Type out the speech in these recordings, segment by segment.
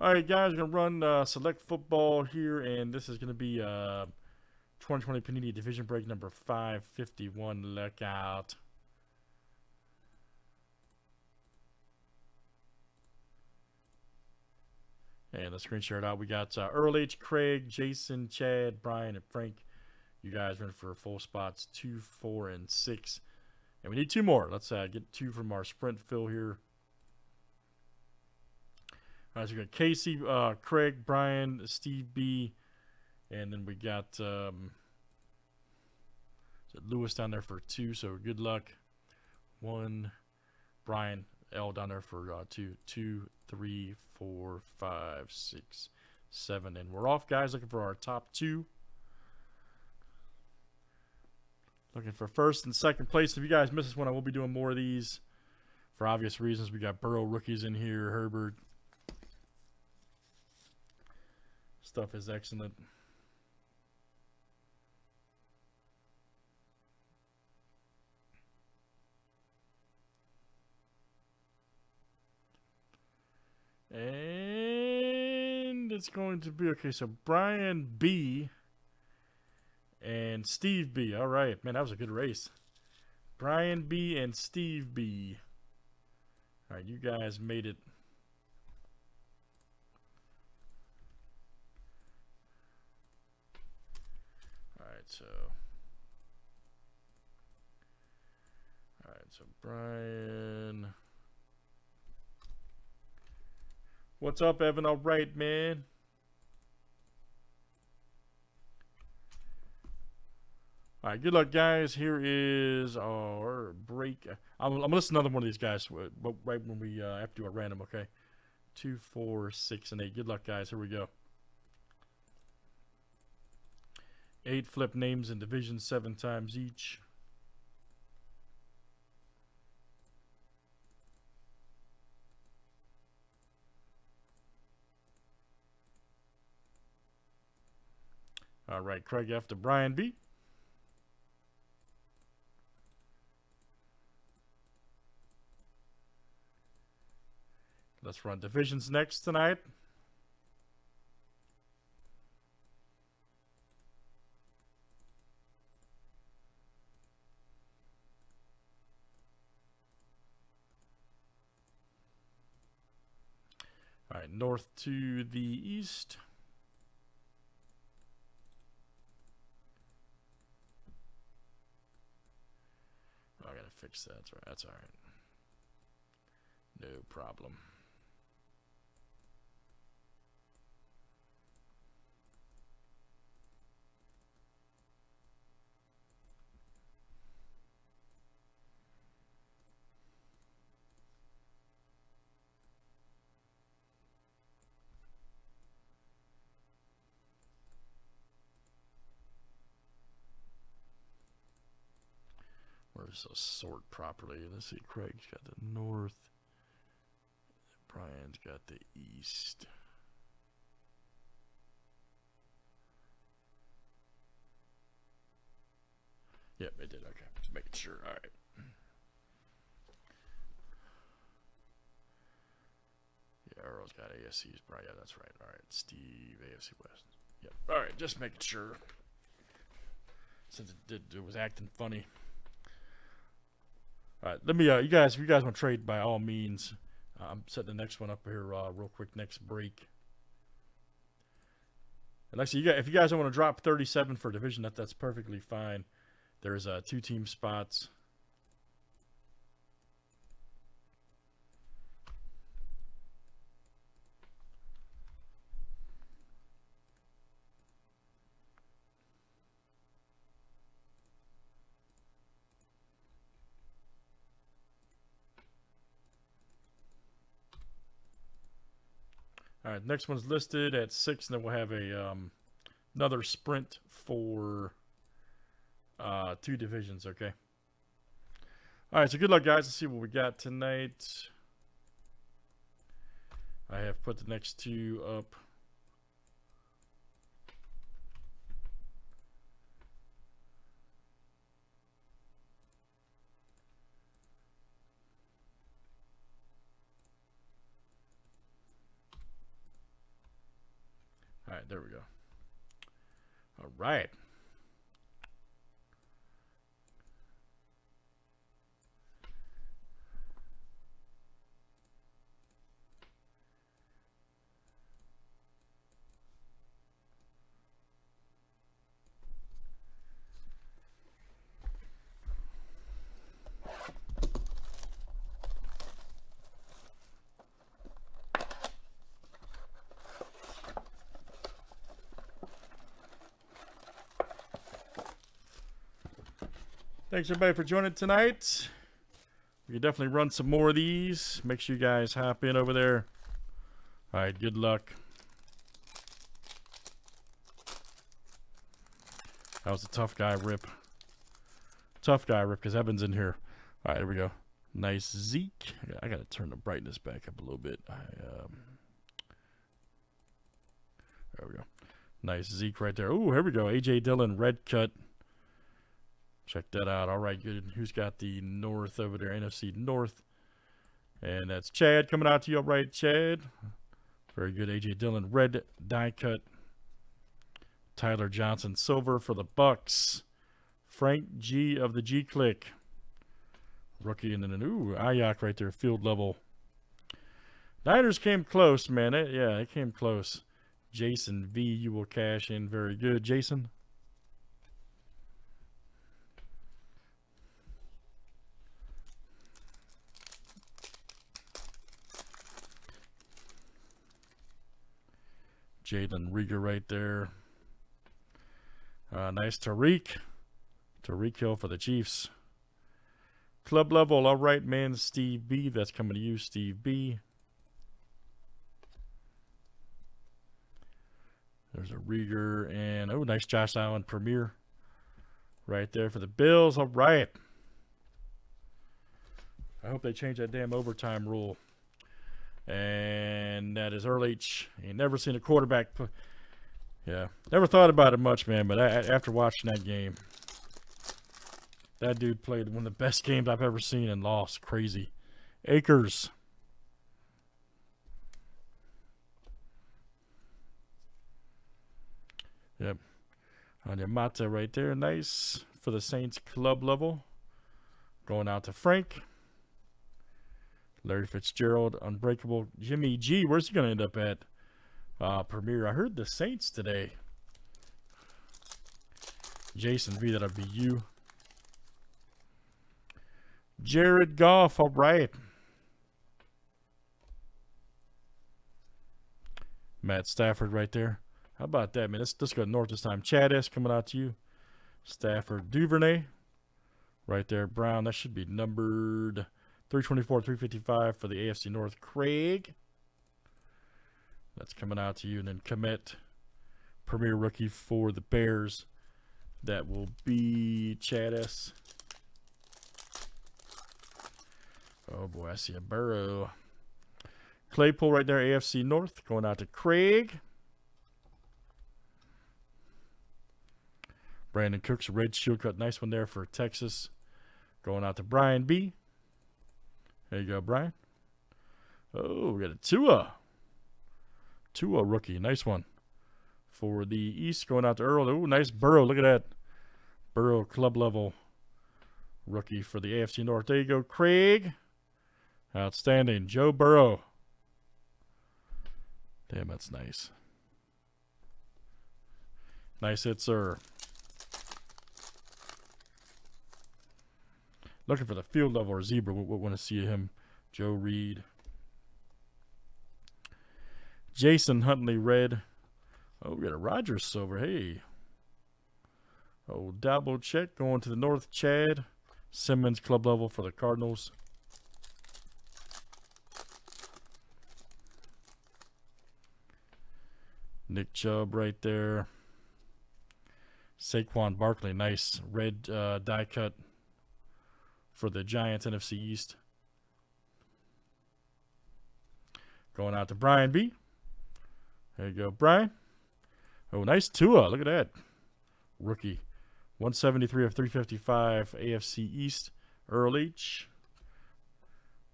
All right, guys, we're gonna run uh, select football here, and this is gonna be uh, 2020 Panini Division Break number 551. Look out! And the screen shared out. We got uh, Earl H, Craig, Jason, Chad, Brian, and Frank. You guys running for full spots two, four, and six. And we need two more. Let's uh, get two from our sprint fill here. All right, so we got Casey, uh, Craig, Brian, Steve B, and then we got um, Lewis down there for two. So good luck. One, Brian L down there for uh, two, two, three, four, five, six, seven, and we're off, guys. Looking for our top two. Looking for first and second place. If you guys miss this one, I will be doing more of these for obvious reasons. We got Burrow rookies in here, Herbert, Stuff is excellent. And it's going to be okay. So Brian B and Steve B. All right, man, that was a good race. Brian B and Steve B. All right, you guys made it so all right so Brian. What's up Evan? All right man. All right good luck guys. Here is our break. I'm, I'm gonna listen to another one of these guys right when we uh, have to do a random okay? Two four six and eight. Good luck guys. Here we go Eight flip names in division seven times each. All right, Craig F to Brian B. Let's run divisions next tonight. North to the east. Oh, I gotta fix that. That's all right. That's all right. No problem. Where's a sort properly? Let's see. Craig's got the north. Brian's got the east. Yep, it did. Okay. Just making sure. All right. Yeah, Earl's got ASC's. Brian, yeah, that's right. All right. Steve, AFC West. Yep. All right. Just making sure. Since it did, it was acting funny. All right, let me. Uh, you guys, if you guys want to trade, by all means, uh, I'm setting the next one up here uh, real quick. Next break. And like I said, you guys, if you guys don't want to drop 37 for division, that that's perfectly fine. There's uh, two team spots. All right, next one's listed at six, and then we'll have a um, another sprint for uh, two divisions. Okay. All right, so good luck, guys. Let's see what we got tonight. I have put the next two up. There we go. All right. Thanks everybody for joining tonight. We can definitely run some more of these. Make sure you guys hop in over there. All right, good luck. That was a tough guy rip. Tough guy rip because Evan's in here. All right, here we go. Nice Zeke. I got to turn the brightness back up a little bit. I, um, there we go. Nice Zeke right there. Oh, here we go. AJ Dillon, red cut. Check that out. All right, good. Who's got the North over there? NFC North. And that's Chad coming out to you. Right, Chad. Very good. AJ Dillon, red die cut. Tyler Johnson, silver for the Bucks. Frank G of the G Click. Rookie and then an ooh, Aiyuk right there, field level. Niners came close, man. It, yeah, it came close. Jason V, you will cash in. Very good, Jason. Jalen Reagor right there. Uh, nice Tyreek. Tyreek Hill for the Chiefs. Club level, all right, man. Steve B. That's coming to you, Steve B. There's a Reagor and oh, nice Josh Allen Premier right there for the Bills. All right. I hope they change that damn overtime rule and that is Earl H. Ain't never seen a quarterback. Yeah, never thought about it much, man. But I, after watching that game, that dude played one of the best games I've ever seen and lost. Crazy. Acres. Yep. On your Mata right there. Nice for the Saints club level. Going out to Frank. Larry Fitzgerald, Unbreakable, Jimmy G. Where's he going to end up at? Uh, Premier. I heard the Saints today. Jason V. That'll be you. Jared Goff. All right. Matt Stafford right there. How about that, man? Let's, let's go north this time. Chad S. coming out to you. Stafford Duvernay. Right there. Brown. That should be numbered 324, 355 for the AFC North. Craig. That's coming out to you. And then Kmet premier rookie for the Bears. That will be Chad S. Oh boy, I see a Burrow. Claypool right there, AFC North. Going out to Craig. Brandin Cooks, red shield cut. Nice one there for Texas. Going out to Brian B. There you go, Brian. Oh, we got a Tua. Tua rookie. Nice one. For the East, going out to Earl. Oh, nice Burrow. Look at that. Burrow club level rookie for the AFC North. There you go, Craig. Outstanding. Joe Burrow. Damn, that's nice. Nice hit, sir. Looking for the field level or zebra. We, want to see him. Joe Reed. Jason Huntley red. Oh, we got a Rodgers silver. Hey. Oh, double check going to the North Chad. Simmons club level for the Cardinals. Nick Chubb right there. Saquon Barkley, nice red uh, die cut for the Giants NFC East. Going out to Brian B. There you go, Brian. Oh, nice Tua. Look at that. Rookie. 173 of 355 AFC East. Earl H.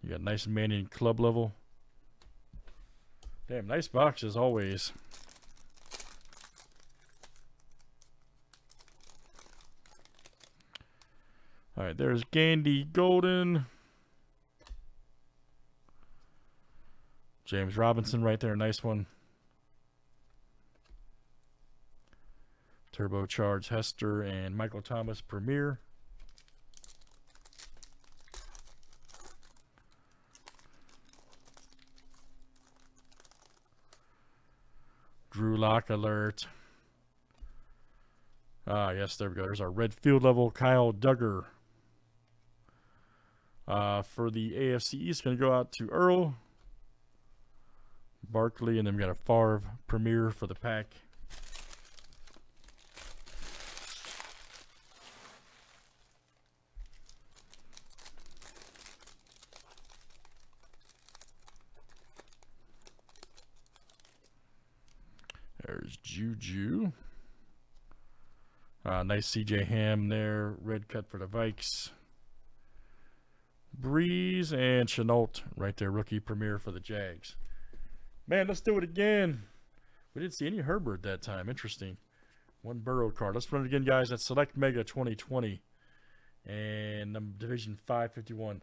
You got nice Manning club level. Damn, nice box as always. All right, there's Gandy Golden. James Robinson right there, nice one. Turbocharged Hester and Michael Thomas Premier. Drew Lock alert. Ah, yes, there we go. There's our red field level Kyle Dugger. Uh, for the AFC East, going to go out to Earl, Barkley, and then we got a Favre Premier for the pack. There's Juju. Uh, nice CJ Ham there. Red cut for the Vikes. Brees and Shenault right there. Rookie premiere for the Jags. Man, let's do it again. We didn't see any Herbert that time. Interesting. One Burrow card. Let's run it again, guys. That's Select Mega 2020. And um, Division 551.